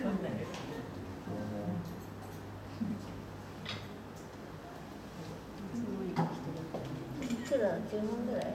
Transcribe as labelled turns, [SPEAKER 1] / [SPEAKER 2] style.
[SPEAKER 1] いくら？十万ぐらい？